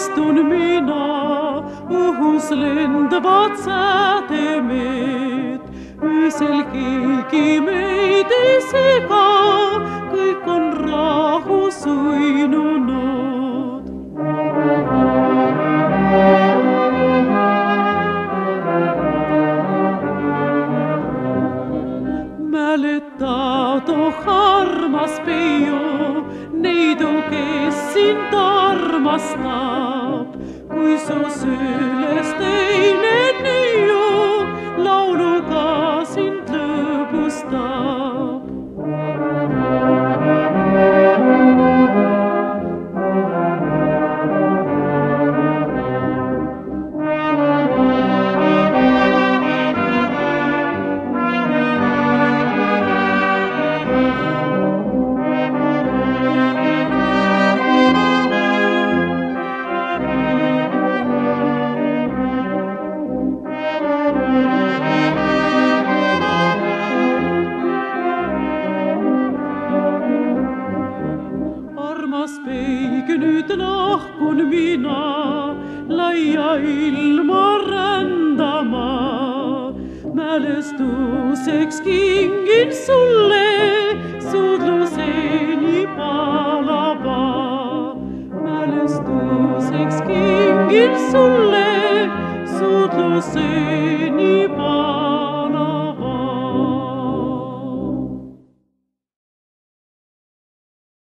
istun mina, õhus lendavad sädemed. öösel keegi meid ei sega, kõik on rahus uinunud. mäletad, oh armas Peio, neid, oh, kes sind tahab. paslap, kui sa sellest ei Kas peikinyt nahkun minä, laija ilma rantamaa. Mälestukseksi kingin sulle, sudluseni palavaa. Mälestukseksi kingin sulle, sudluseni palava.